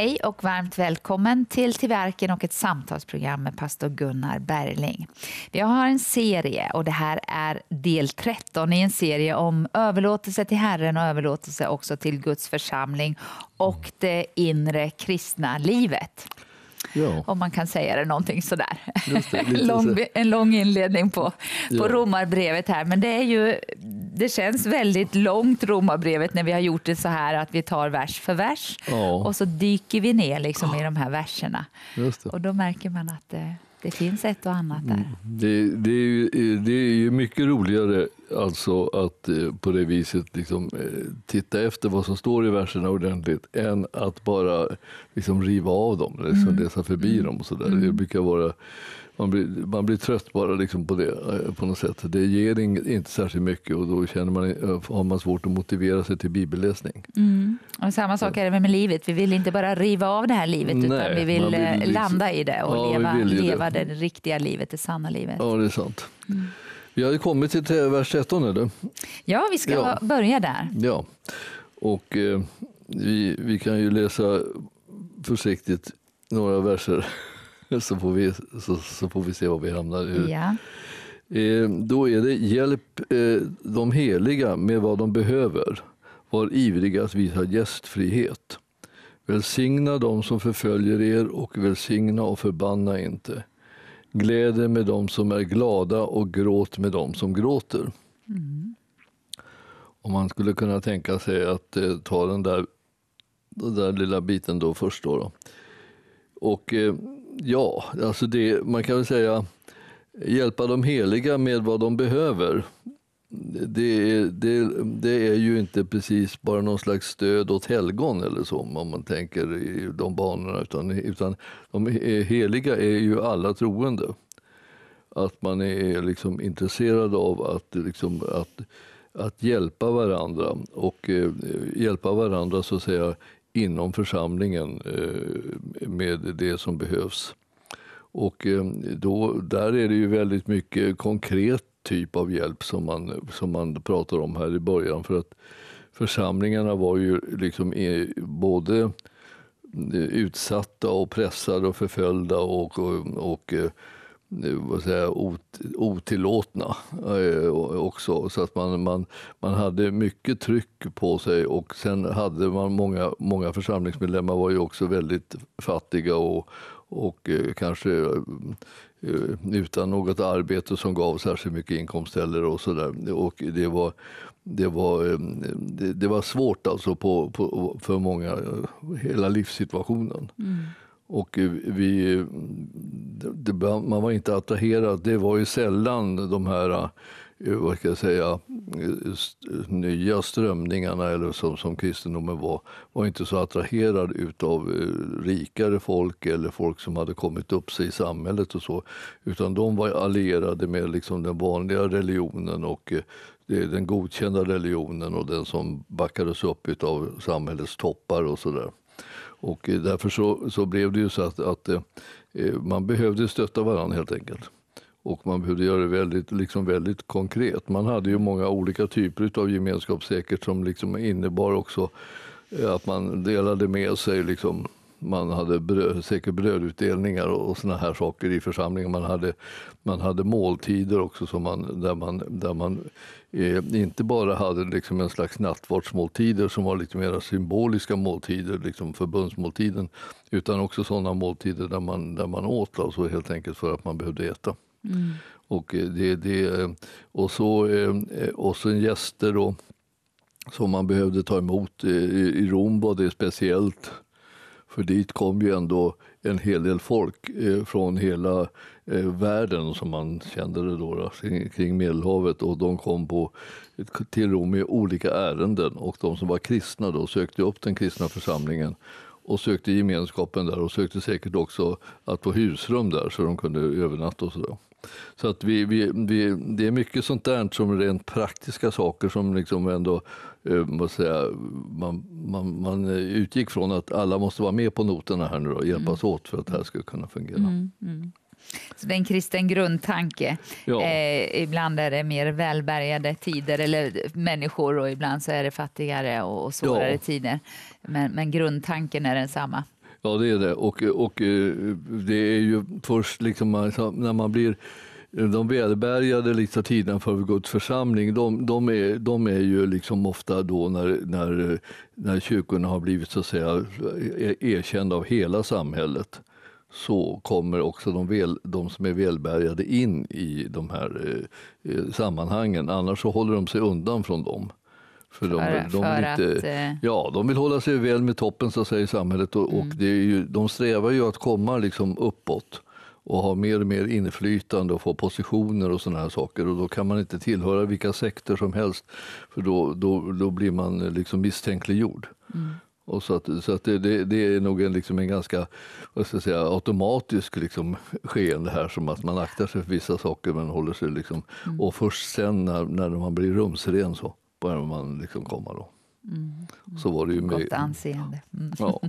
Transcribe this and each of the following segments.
Hej och varmt välkommen till Till verken och ett samtalsprogram med pastor Gunnar Berling. Vi har en serie och det här är del 13 i en serie om överlåtelse till Herren och överlåtelse också till Guds församling och det inre kristna livet. Ja. Om man kan säga det någonting sådär. Det, lång, en lång inledning på, på ja. romarbrevet här. Men det, är ju, det känns väldigt långt romarbrevet när vi har gjort det så här att vi tar vers för vers ja. och så dyker vi ner liksom i de här verserna. Och då märker man att det, det finns ett och annat där. Det, det, är, ju, det är ju mycket roligare alltså att eh, på det viset liksom, eh, titta efter vad som står i verserna ordentligt än att bara liksom, riva av dem, liksom, mm. läsa förbi mm. dem. Och så där. Mm. Det brukar vara man blir, man blir trött bara liksom på det eh, på något sätt. Det ger inte särskilt mycket och då känner man, eh, har man svårt att motivera sig till bibelläsning. Mm. Och samma sak är det med livet. Vi vill inte bara riva av det här livet Nej, utan vi vill, vill eh, liksom, landa i det och ja, leva, leva det. det riktiga livet, det sanna livet. Ja, det är sant. Mm. Vi har kommit till vers 13, eller? Ja, vi ska ja. börja där. Ja, och eh, vi, vi kan ju läsa försiktigt några verser så, får vi, så, så, får vi se var vi hamnar. Ja. Eh, då är det hjälp eh, de heliga med vad de behöver. Var ivriga att visa gästfrihet. Välsigna dem som förföljer er och välsigna och förbanna inte. Gläd med dem som är glada och gråt med dem som gråter. Mm. Om man skulle kunna tänka sig att eh, ta den där, den där lilla biten då först. Då, då. Och eh, ja, alltså det, man kan väl säga hjälpa de heliga med vad de behöver. Det är, det, det är ju inte precis bara någon slags stöd åt helgon eller så om man tänker i de banorna. Utan, utan de heliga är ju alla troende. Att man är liksom intresserad av att, liksom, att, att hjälpa varandra och eh, hjälpa varandra så att säga inom församlingen eh, med det som behövs. Och eh, då, där är det ju väldigt mycket konkret typ av hjälp som man, som man pratar om här i början. För att församlingarna var ju liksom både eh, utsatta och pressade och förföljda och, och, och vad säger, ot, otillåtna eh, också. Så att man, man, man hade mycket tryck på sig och sen hade man många, många församlingsmedlemmar var ju också väldigt fattiga och, och eh, kanske eh, utan något arbete som gav särskilt mycket inkomst heller och sådär. Och det var, det var, eh, det, det, var svårt alltså på, på, för många, hela livssituationen. Mm. Och eh, vi, eh, det, man var inte attraherad. Det var ju sällan de här eh, vad ska jag säga, nya strömningarna eller som, som kristendomen var, var inte så attraherad utav rikare folk eller folk som hade kommit upp sig i samhället och så. Utan de var allierade med liksom den vanliga religionen och den godkända religionen och den som backades upp av samhällets toppar och sådär. Och eh, därför så, så blev det ju så att, att eh, eh, man behövde stötta varandra helt enkelt. Och man behövde göra det väldigt, liksom väldigt konkret. Man hade ju många olika typer av gemenskap säkert som liksom innebar också att man delade med sig liksom man hade bröd, säkert brödutdelningar och, och såna här saker i församlingen. Man hade, man hade måltider också som man, där man, där man eh, inte bara hade liksom en slags nattvardsmåltider som var lite mer symboliska måltider, liksom förbundsmåltiden, utan också sådana måltider där man, där man åt alltså helt enkelt för att man behövde äta. Mm. Och, eh, det, det, och, så, eh, och så gäster då, som man behövde ta emot. I Rom var det speciellt för dit kom ju ändå en hel del folk eh, från hela eh, världen som man kände det då, då, kring Medelhavet och de kom på, till Rom i olika ärenden och de som var kristna då sökte upp den kristna församlingen och sökte gemenskapen där och sökte säkert också att få husrum där så de kunde övernatta och sådär. Så att vi, vi, vi, det är mycket sånt där som rent praktiska saker som liksom ändå, eh, säga, man, man, man utgick från att alla måste vara med på noterna här nu och hjälpas mm. åt för att det här ska kunna fungera. Mm, mm. Så det är en kristen grundtanke. Ja. Eh, ibland är det mer välbärgade tider eller människor och ibland så är det fattigare och, och svårare ja. tider. Men, men grundtanken är densamma. Ja, det är det. Och, och eh, det är ju först liksom när man blir de välbärgade liksom tiden för Guds församling, de, de, är, de är ju liksom ofta då när, när, när kyrkorna har blivit så att säga erkända av hela samhället så kommer också de, väl, de som är välbärgade in i de här eh, eh sammanhangen. Annars så håller de sig undan från dem. För, de, för, de, för inte, att, eh, ja, de vill hålla sig väl med toppen så att säga, i samhället och, mm. och ju, de strävar ju att komma liksom uppåt och ha mer och mer inflytande och få positioner och sådana här saker. Och då kan man inte tillhöra vilka sekter som helst för då, då, då blir man liksom misstänkliggjord. Mm. Och så att, så att det, det, det, är nog en, liksom en ganska vad ska jag säga, automatisk liksom, skeende här som att man aktar sig för vissa saker men håller sig liksom, mm. och först sen när, när man blir rumsren så börjar man liksom komma då. Mm. Så var det ju med, Gott anseende. Mm. Ja.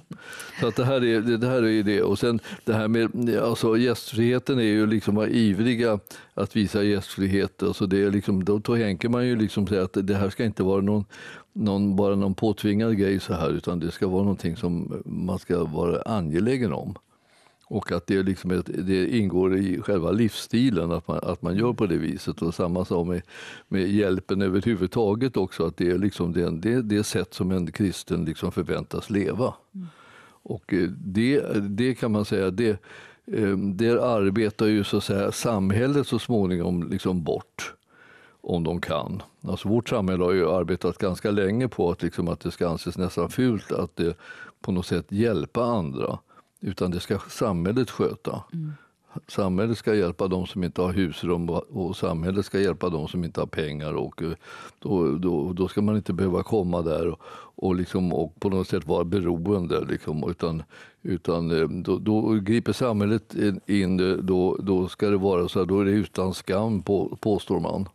Så att det här är det, här är det. Och sen det här med alltså gästfriheten är ju liksom att ivriga att visa gästfrihet. Alltså det är liksom, då tänker man ju liksom säga att det här ska inte vara någon, någon, bara någon påtvingad grej så här utan det ska vara någonting som man ska vara angelägen om. Och att det, liksom ett, det ingår i själva livsstilen att man, att man gör på det viset. Och samma sak med, med hjälpen överhuvudtaget också. Att det är liksom det, det, det sätt som en kristen liksom förväntas leva. Mm. Och eh, det, det kan man säga, det, eh, det arbetar ju så säga samhället så småningom liksom bort om de kan. Alltså vårt samhälle har ju arbetat ganska länge på att, liksom att det ska anses nästan fult att det på något sätt hjälpa andra. Utan det ska samhället sköta. Mm. Samhället ska hjälpa de som inte har husrum och samhället ska hjälpa de som inte har pengar. Och eh, då, då, då ska man inte behöva komma där och, och, liksom, och på något sätt vara beroende. Liksom, utan utan eh, då, då griper samhället in, då, då ska det vara så här, då är det utan skam på, påstår man.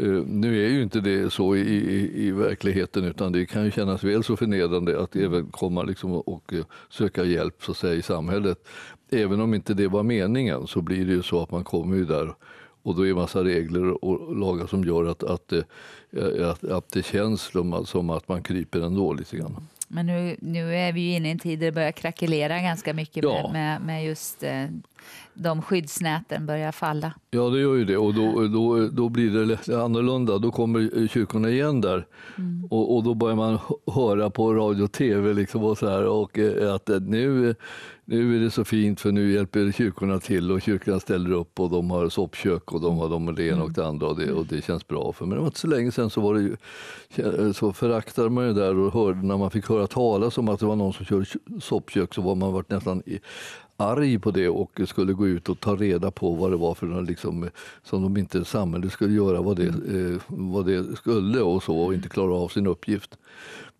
Uh, nu är ju inte det så i, i, i, verkligheten utan det kan ju kännas väl så förnedrande att även komma liksom och, uh, söka hjälp så säga, i samhället. Även om inte det var meningen så blir det ju så att man kommer ju där och då är det massa regler och lagar som gör att, att, uh, att, att det känns som att man kryper ändå lite grann. Men nu, nu är vi ju inne i en tid där det börjar krackelera ganska mycket ja. med, med, just eh, de skyddsnäten börjar falla. Ja, det gör ju det och då, då, då blir det annorlunda. Då kommer kyrkorna igen där mm. och, och, då börjar man höra på radio och tv liksom och så här, och eh, att nu, nu är det så fint för nu hjälper kyrkorna till och kyrkan ställer upp och de har soppkök och de har de det ena och det andra och det, och det känns bra. för Men det var inte så länge sedan så, var det ju, så föraktade man ju där och hörde, när man fick höra talas om att det var någon som körde soppkök så var man varit nästan arg på det och skulle gå ut och ta reda på vad det var för något liksom, som de inte samhället skulle göra vad det, eh, vad det skulle och så och inte klara av sin uppgift.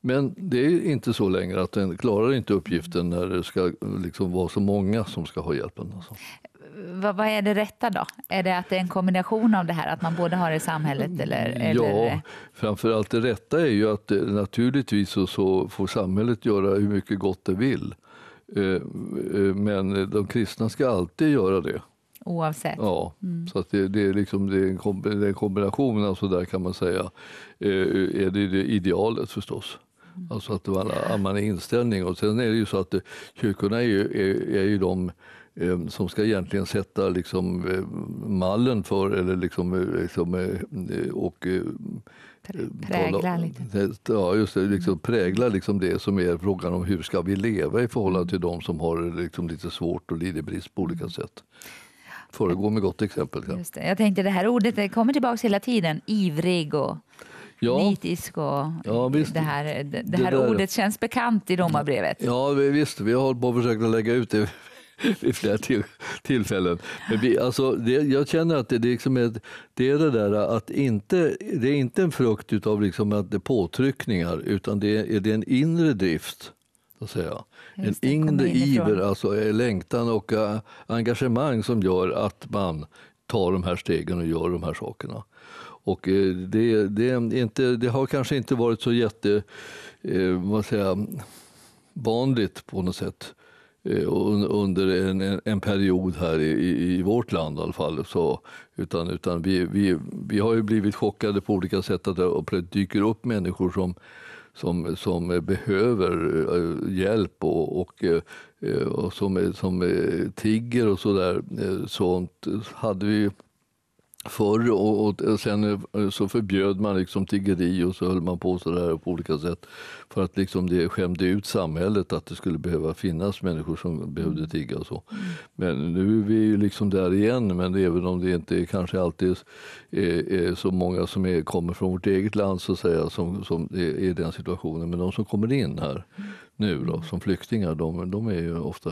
Men det är inte så längre att den klarar inte uppgiften när det ska liksom vara så många som ska ha hjälpen. Alltså. Vad, vad, är det rätta då? Är det att det är en kombination av det här, att man både har det i samhället? Eller, eller? Ja, framförallt det rätta är ju att eh, naturligtvis så, så får samhället göra hur mycket gott det vill. Eh, eh, men de kristna ska alltid göra det. Oavsett? Ja, mm. så att det, det, är liksom, det, är en, det är en kombination, alltså där kan man säga, är det, det idealet förstås. Alltså att man, är inställning. Och sen är det ju så att kyrkorna är ju, är, är ju de eh, som ska egentligen sätta liksom, eh, mallen för, eller liksom, eh, liksom och Prägla lite. Ja, just det, liksom prägla liksom det som är frågan om hur ska vi leva i förhållande till de som har liksom lite svårt och lider brist på olika mm. sätt. Föregå med gott exempel. Just det. Jag tänkte det här ordet det kommer tillbaka hela tiden, ivrig och ja. nitisk. Och ja, visst. Det här, det, det här det ordet känns bekant i romarbrevet. Ja, visst. Vi har på att försöka lägga ut det vid flera till, tillfällen. Men vi, alltså, det, jag känner att det, det, liksom är, det är det där att inte, det är inte en frukt av liksom att det påtryckningar utan det är, det är en inre drift. Så att säga. en inre iver, alltså längtan och uh, engagemang som gör att man tar de här stegen och gör de här sakerna. Och eh, det, det, inte, det har kanske inte varit så jätte, eh, vad säger vanligt på något sätt eh, Eh, under en, en, period här i, i, vårt land i alla fall. Så, utan utan vi, vi, vi har ju blivit chockade på olika sätt att det dyker upp människor som, som, som behöver eh, hjälp och, och, eh, och som, som tigger och sådär. Sånt hade vi förr och, och, sen eh, så förbjöd man liksom tiggeri och så höll man på så där på olika sätt för att liksom det skämde ut samhället att det skulle behöva finnas människor som behövde tigga och så. Mm. Men nu är vi ju liksom där igen, men även om det inte kanske alltid är, är så många som är, kommer från vårt eget land så att säga, som, som är i den situationen, men de som kommer in här mm. nu då, som flyktingar, de, de är ju ofta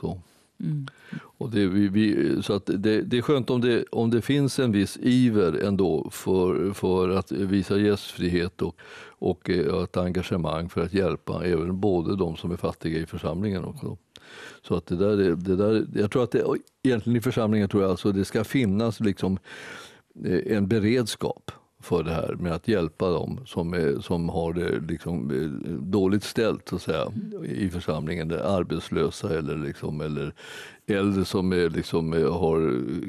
så. Mm. Och det, vi, vi, så att det, det, är skönt om det, om det finns en viss iver ändå för, för att visa gästfrihet och, och eh, ett engagemang för att hjälpa även både de som är fattiga i församlingen. Också. Så att det där, det där, jag tror att det, egentligen i församlingen tror jag alltså det ska finnas liksom eh, en beredskap för det här med att hjälpa dem som, är, som har det liksom eh, dåligt ställt så att säga, i församlingen. Arbetslösa eller, liksom, eller äldre som är, liksom, eh, har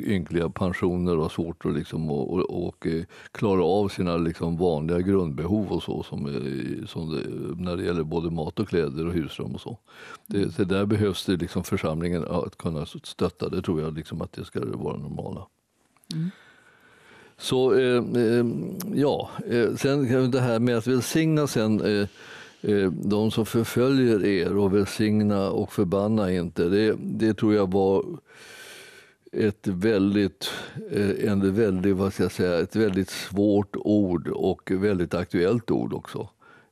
ynkliga pensioner och har svårt att liksom, och, och, eh, klara av sina liksom, vanliga grundbehov och så som, som det, när det gäller både mat och kläder och husrum och så. Det, det där behövs det liksom församlingen att kunna stötta. Det tror jag liksom att det ska vara normala. Mm. Så eh, eh, ja, eh, sen det här med att välsigna sen eh, eh, de som förföljer er och välsigna och förbanna inte. Det, det tror jag var ett väldigt, eh, en väldigt, vad ska jag säga, ett väldigt svårt ord och väldigt aktuellt ord också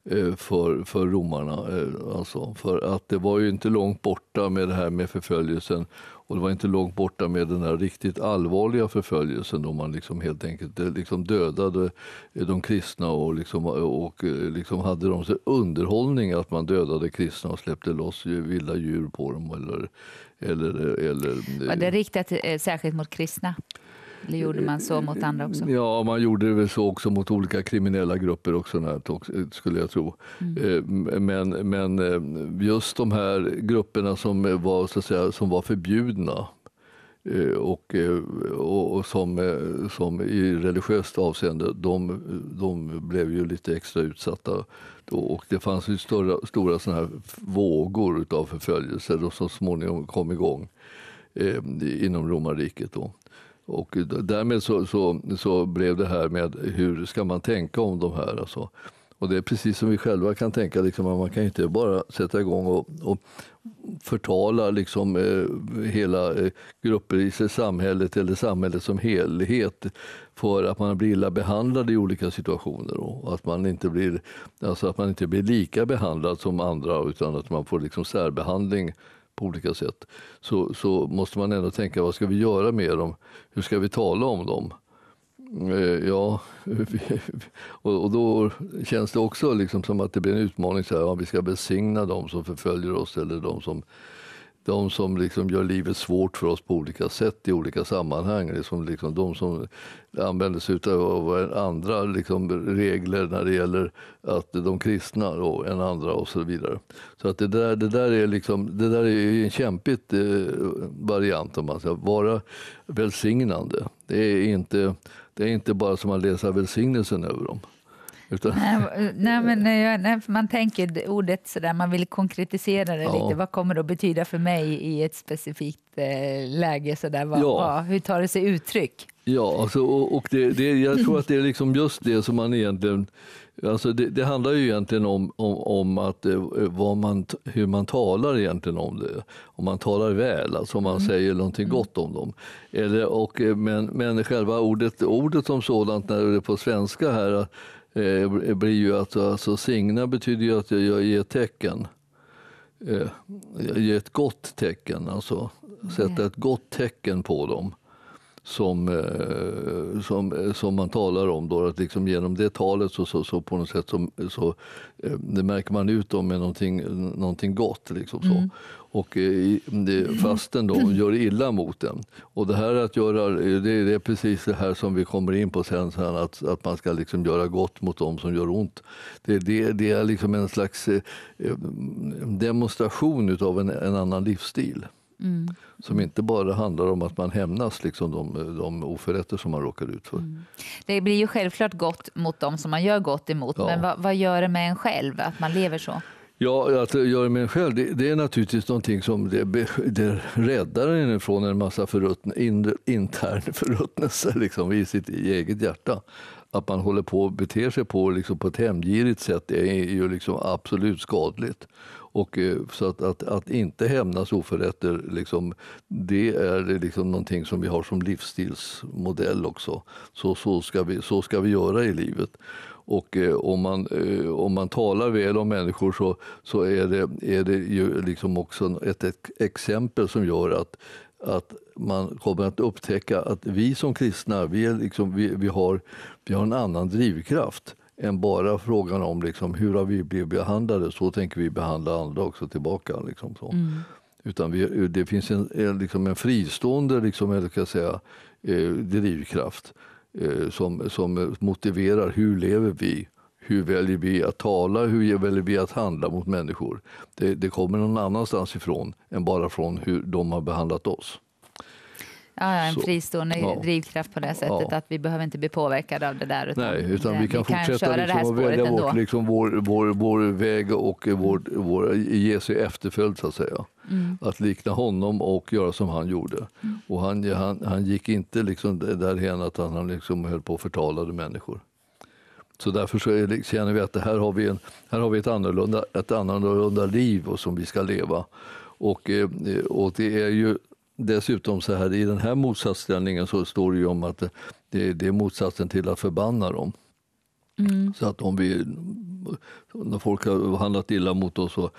eh, för, för romarna. Eh, alltså, för att det var ju inte långt borta med det här med förföljelsen och det var inte långt borta med den här riktigt allvarliga förföljelsen då man liksom helt enkelt eh, liksom dödade eh, de kristna och, liksom, och eh, liksom hade de så underhållning att man dödade kristna och släppte loss vilda djur på dem. Eller, eller, eller, var det riktat särskilt mot kristna? Eller gjorde man så mot andra också? Ja, man gjorde det väl så också mot olika kriminella grupper också, skulle jag tro. Mm. Eh, men, men eh, just de här grupperna som var, så att säga, som var förbjudna eh, och, och, och, som, som i religiöst avseende, de, de blev ju lite extra utsatta. Då, och det fanns ju stora, stora såna här vågor av förföljelser som så småningom kom igång eh, inom romarriket. Då. Och därmed så, så, så, blev det här med hur ska man tänka om de här. Alltså. Och det är precis som vi själva kan tänka, liksom, man kan inte bara sätta igång och, och förtala liksom, eh, hela eh, grupper i samhället eller samhället som helhet för att man blir illa behandlad i olika situationer och att man inte blir, alltså att man inte blir lika behandlad som andra utan att man får liksom särbehandling på olika sätt så, så måste man ändå tänka vad ska vi göra med dem? Hur ska vi tala om dem? Eh, ja, och då känns det också liksom som att det blir en utmaning. Så här, ja, vi ska besigna dem som förföljer oss eller de som de som liksom gör livet svårt för oss på olika sätt i olika sammanhang. Liksom, liksom de som använder sig av andra liksom, regler när det gäller att de kristna och än andra och så vidare. Så att det där, det där är liksom, det där är en kämpigt eh, variant om man ska vara välsignande. Det är inte, det är inte bara som att läsa välsignelsen över dem. Utan... Nej, nej, men nej, man tänker ordet sådär, man vill konkretisera det ja. lite. Vad kommer det att betyda för mig i ett specifikt eh, läge? Sådär, vad, ja. vad, hur tar det sig uttryck? Ja, alltså, och, och det, det, jag tror att det är liksom just det som man egentligen Alltså det, det, handlar ju egentligen om, om, om att, eh, vad man, hur man talar egentligen om det. Om man talar väl, alltså om man mm. säger någonting mm. gott om dem. Eller, och, eh, men, men själva ordet, ordet som sådant, när det är på svenska här, eh, blir ju att alltså, signa betyder ju att jag ger tecken. Eh, jag ger ett gott tecken, alltså sätta ett gott tecken på dem som, eh, som, som man talar om. Då, att liksom genom det talet så, så, så på något sätt så, så eh, det märker man ut dem med någonting, någonting gott. Liksom så. Mm. Och eh, fasten då gör illa mot den. Och det här att göra, det, det, är precis det här som vi kommer in på sen, sen att, att man ska liksom göra gott mot dem som gör ont. Det, det, det är liksom en slags demonstration av en, en annan livsstil. Mm. Som inte bara handlar om att man hämnas liksom de, de oförrätter som man råkar ut för. Mm. Det blir ju självklart gott mot dem som man gör gott emot, ja. men vad, vad, gör det med en själv att man lever så? Ja, att göra det med en själv, det, det, är naturligtvis någonting som det, det räddar en från en massa förruttn, in, intern förruttnelse liksom, i sitt eget hjärta. Att man håller på och beter sig på, liksom, på ett hemgirigt sätt är ju liksom absolut skadligt. Och, eh, så att, att, att inte hämnas oförrätter, liksom, det är liksom någonting som vi har som livsstilsmodell också. Så, så, ska vi, så ska vi göra i livet. Och eh, om, man, eh, om man talar väl om människor så, så är, det, är det ju liksom också ett, ett exempel som gör att, att man kommer att upptäcka att vi som kristna vi, är liksom, vi, vi, har, vi har en annan drivkraft än bara frågan om liksom, hur har vi blivit behandlade. Så tänker vi behandla andra också tillbaka. Liksom, så. Mm. Utan vi, det finns en, liksom en fristående liksom, eller ska säga, eh, drivkraft eh, som, som motiverar hur lever vi hur väljer vi att tala, hur väljer vi att handla mot människor? Det, det kommer någon annanstans ifrån än bara från hur de har behandlat oss. Ja, en så, fristående ja. drivkraft på det sättet ja. att vi behöver inte bli påverkade av det där. Utan Nej, utan vi kan vi fortsätta kan liksom att välja vårt, liksom vår, vår, vår väg och vår, vår, ge sig efterföljd så att säga. Mm. Att likna honom och göra som han gjorde. Mm. Och han, han, han gick inte liksom därhen att han liksom höll på och förtalade människor. Så därför så är, känner vi att det här har vi, en, här har vi ett, annorlunda, ett annorlunda liv och som vi ska leva. Och, eh, och det är ju dessutom så här, i den här motsatsställningen så står det ju om att det, det är motsatsen till att förbanna dem. Mm. Så att om vi, när folk har handlat illa mot oss så,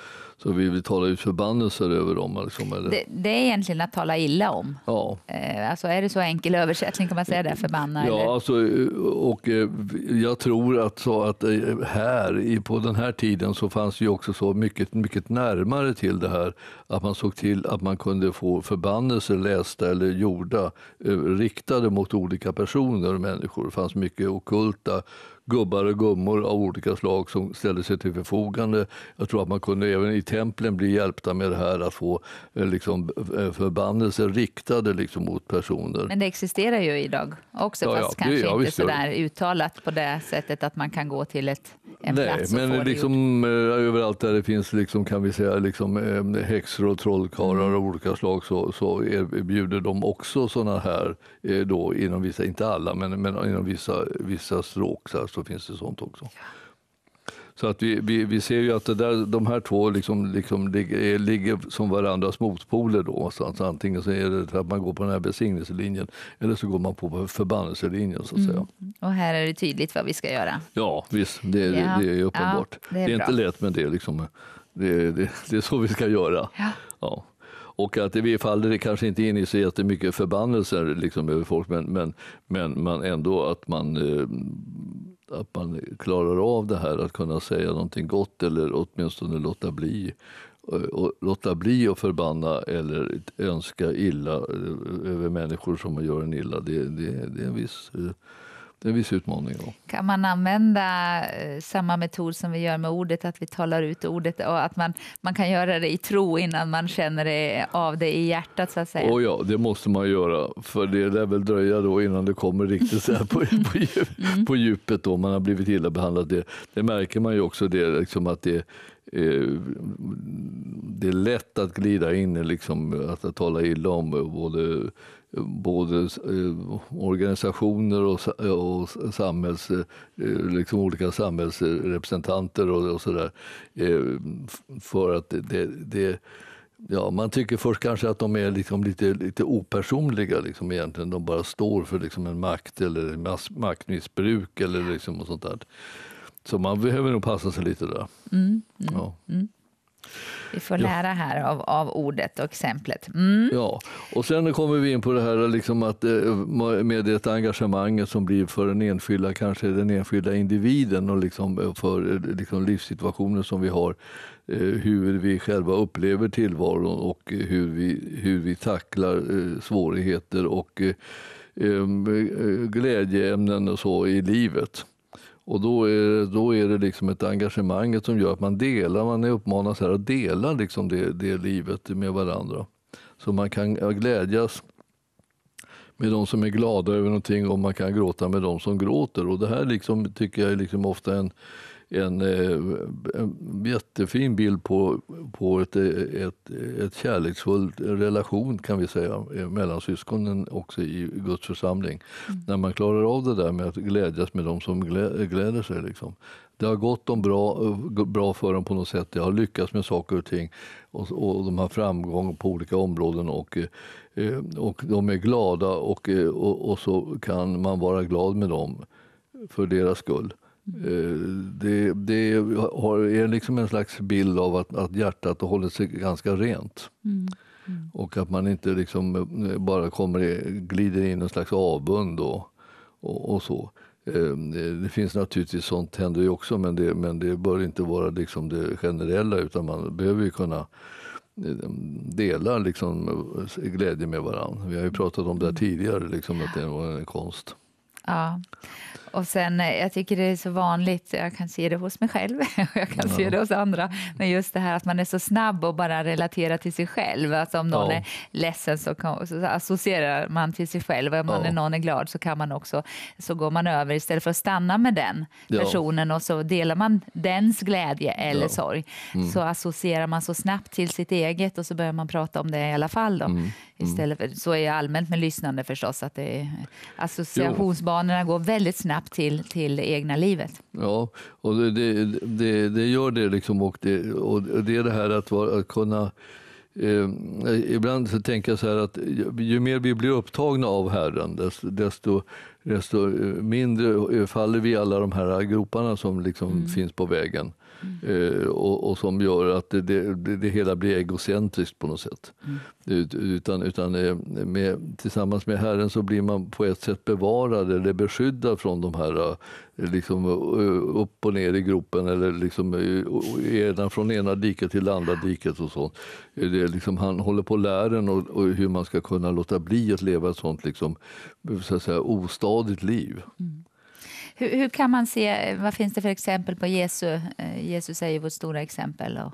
så vill vi tala ut förbannelser över dem. Liksom, eller? Det, det, är egentligen att tala illa om. Ja. Eh, alltså är det så enkel översättning kan man säga det, förbanna? Ja, eller? Alltså, och eh, jag tror att, så att eh, här, på den här tiden så fanns det också så mycket, mycket närmare till det här att man såg till att man kunde få förbannelser lästa eller gjorda riktade mot olika personer och människor. Det fanns mycket okulta gubbar och gummor av olika slag som ställde sig till förfogande. Jag tror att man kunde även i templen bli hjälpta med det här att få eh, liksom, eh, förbannelser riktade liksom, mot personer. Men det existerar ju idag också, ja, fast ja, kanske ja, inte så där uttalat på det sättet att man kan gå till ett, en Nej, plats och men få liksom, det gjort. Eh, överallt där det finns liksom, kan vi säga, liksom, häxor och trollkarlar mm. av olika slag så, så erbjuder de också sådana här, då, inom vissa, inte alla, men, men inom vissa, vissa stråk så, så finns det sånt också. Så att vi, vi, vi ser ju att där, de här två liksom, liksom ligger, ligger som varandras motpoler. Då, så, så antingen så är det att man går på den här besignelselinjen eller så går man på förbannelselinjen. Så att säga. Mm. Och här är det tydligt vad vi ska göra. Ja, visst. Det, ja. det, det är uppenbart. Ja, det är, det är inte lätt, men det är, liksom, det är så vi ska göra. Ja. ja. Och att vi faller det kanske inte in i så jättemycket förbannelser liksom, över folk, men, men, men man ändå att man eh, att man klarar av det här att kunna säga någonting gott eller åtminstone låta bli eh, och låta bli att förbanna eller önska illa eh, över människor som gör en illa. Det, det, det är en viss eh, det är en viss utmaning. Då. Kan man använda eh, samma metod som vi gör med ordet, att vi talar ut ordet och att man, man kan göra det i tro innan man känner det, av det i hjärtat så att säga? Oh ja, det måste man göra, för det lär väl dröja då innan det kommer riktigt så på, på, djup, mm. på djupet då man har blivit illa behandlad. Det, det märker man ju också det, liksom att det eh, det är lätt att glida in i liksom, att tala illa om både både eh, organisationer och, och samhälls, eh, liksom olika samhällsrepresentanter och, och sådär. Eh, för att det, det, ja, man tycker först kanske att de är liksom lite, lite opersonliga liksom egentligen. De bara står för liksom en makt eller maktmissbruk eller liksom och sånt där. Så man behöver nog passa sig lite där. Mm, mm, ja. mm. Vi får lära ja. här av, av ordet och exemplet. Mm. Ja, och sen kommer vi in på det här liksom att, eh, med det engagemanget som blir för den enskilda, kanske den enskilda individen och liksom eh, för eh, liksom livssituationer som vi har. Hur vi själva upplever tillvaron och hur vi, hur vi tacklar svårigheter och glädjeämnen och så i livet. Och då är, då är det liksom ett engagemang som gör att man delar, man är uppmanad att dela liksom det, det livet med varandra. Så man kan glädjas med de som är glada över någonting och man kan gråta med de som gråter. Och det här liksom, tycker jag är liksom ofta en, en, eh, en jättefin bild på, på ett, ett, ett kärleksfull relation kan vi säga mellan syskonen också i Guds församling. Mm. När man klarar av det där med att glädjas med de som gläder sig. Liksom. Det har gått dem bra, bra för dem på något sätt. De har lyckats med saker och ting och, och de har framgång på olika områden och, eh, och de är glada och, och, och så kan man vara glad med dem för deras skull. Eh, det, det har, är liksom en slags bild av att, att hjärtat hållit sig ganska rent. Mm. Mm. Och att man inte liksom eh, bara kommer, glider in i en slags avund och, och, och, så. Eh, det finns naturligtvis sånt händer ju också men det, men det bör inte vara liksom det generella utan man behöver ju kunna dela liksom glädje med varandra. Vi har ju pratat om det mm. tidigare, liksom, att det var en konst. Ja. Och sen, eh, jag tycker det är så vanligt, jag kan se det hos mig själv och jag kan ja. se det hos andra, men just det här att man är så snabb och bara relaterar till sig själv. Alltså om någon ja. är ledsen så, kan, så, associerar man till sig själv och om ja. någon är glad så kan man också, så går man över istället för att stanna med den personen och så delar man dens glädje eller sorg. Mm. Så associerar man så snabbt till sitt eget och så börjar man prata om det i alla fall. Då. Mm. Istället för, så är allmänt med lyssnande förstås, att det, associationsbanorna går väldigt snabbt till, till det egna livet. Ja, och det, det, det, det gör det. Liksom, och, det och det är det här att, vara, att kunna Eh, ibland så tänker jag så här att ju mer vi blir upptagna av Herren desto, desto, desto mindre faller vi i alla de här groparna som liksom mm. finns på vägen. Mm. och, och, som gör att det, det, det, hela blir egocentriskt på något sätt. Mm. Utan, utan eh, med, tillsammans med Herren så blir man på ett sätt bevarad eller beskyddad från de här eh, liksom, upp och ner i gropen eller liksom, från ena diket till det andra diket. och sånt. Det liksom, han håller på att lära en och, och, hur man ska kunna låta bli att leva ett sånt liksom, så att säga, ostadigt liv. Mm. Hur, hur, kan man se, vad finns det för exempel på Jesus? Eh, Jesus är ju vårt stora exempel och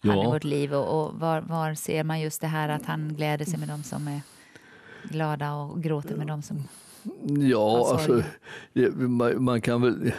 ja. han i vårt liv. Och, och var, var, ser man just det här att han gläder sig med dem som är glada och gråter med dem som Ja, alltså, man, man, kan väl...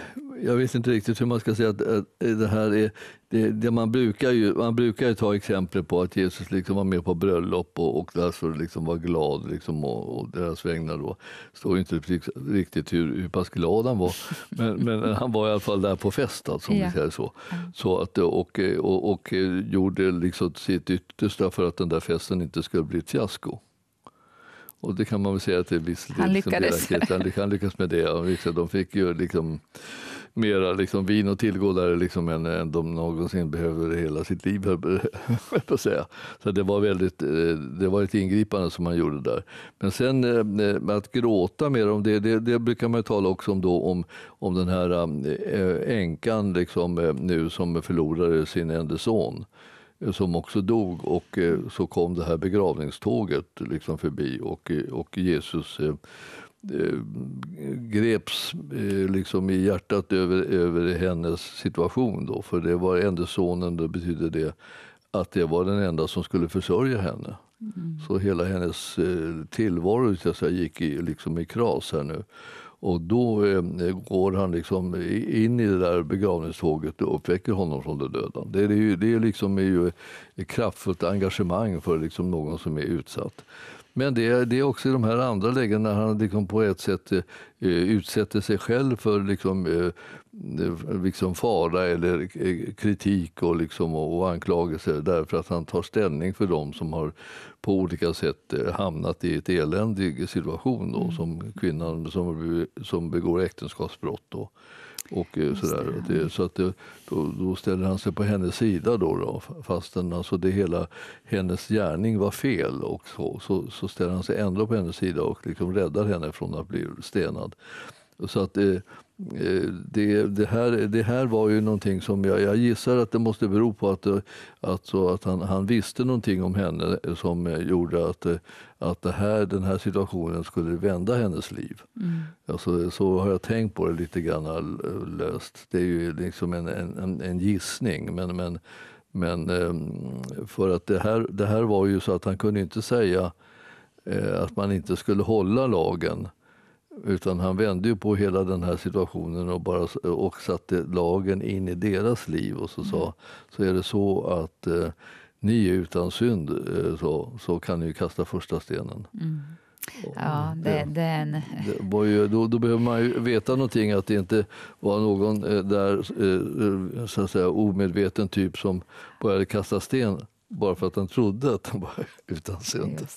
Jag vet inte riktigt hur man ska säga att, att det här är... Det, det, man, brukar ju, man brukar ju ta exempel på att Jesus liksom var med på bröllop och, och alltså liksom var glad liksom, och, och deras vägnar. Då står inte riktigt hur, hur pass glad han var, men, men han var i alla fall där på fest. Alltså, ja. säger så. så att, och, och, och gjorde liksom sitt yttersta för att den där festen inte skulle bli ett fiasko. Och det kan man väl säga att det är viss, Han lyckades. Han, han lyckades med det. De fick ju liksom mera liksom vin och tillgådare liksom än, än de någonsin behöver hela sitt liv. på säga. Så det var, väldigt, eh, det var ett ingripande som man gjorde där. Men sen eh, att gråta mer om det, det, det brukar man tala också om, då, om, om den här äh, änkan liksom, nu som förlorade sin enda son som också dog och eh, så kom det här begravningståget liksom förbi och, eh, och Jesus eh, greps liksom i hjärtat över, över hennes situation. Då, för det var enda sonen, det betydde det att det var den enda som skulle försörja henne. Mm. Så hela hennes tillvaro så säga, gick i, liksom i kras här nu. Och då eh, går han liksom in i det där begravningståget och uppväcker honom från de döda. Det är, ju, det är liksom ju ett kraftfullt engagemang för liksom någon som är utsatt. Men det är, det är också i de här andra lägena när han liksom på ett sätt eh, utsätter sig själv för liksom, eh, liksom fara eller eh, kritik och, liksom, och anklagelser därför att han tar ställning för dem som har på olika sätt eh, hamnat i ett eländig situation, då, mm. som kvinnan som, som begår äktenskapsbrott. Då. Och eh, sådär. Det, så att det, då, då, ställer han sig på hennes sida då, då fastän alltså det hela, hennes gärning var fel. Och så, så, så ställer han sig ändå på hennes sida och liksom räddar henne från att bli stenad. Så att eh, Eh, det, det, här, det här var ju någonting som jag, jag gissar att det måste bero på att, att, att han, han visste någonting om henne som gjorde att, att det här, den här situationen skulle vända hennes liv. Mm. Alltså, så har jag tänkt på det lite grann löst. Det är ju liksom en, en, en gissning men, men Men eh, för att det här, det här var ju så att han kunde inte säga eh, att man inte skulle hålla lagen. Utan han vände ju på hela den här situationen och, bara, och satte lagen in i deras liv och så sa så är det så att eh, ni är utan synd eh, så, så kan ni kasta första stenen. Mm. Ja, det, det, en... det var ju, då, då behöver man ju veta någonting, att det inte var någon eh, där eh, så att säga, omedveten typ som började kasta sten bara för att han trodde att han var utan synd.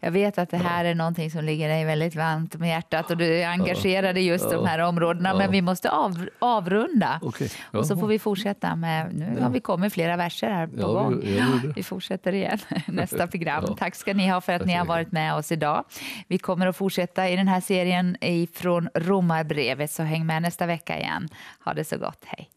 Jag vet att det här ja. är någonting som ligger dig väldigt varmt om hjärtat och du är engagerad i just ja. de här områdena. Men vi måste av, avrunda okay. och så får vi fortsätta med, nu har vi kommit flera verser här på gång. Vi, vi fortsätter igen nästa program. Tack ska ni ha för att ni har varit med oss idag. Vi kommer att fortsätta i den här serien från Romarbrevet, så häng med nästa vecka igen. Ha det så gott, hej.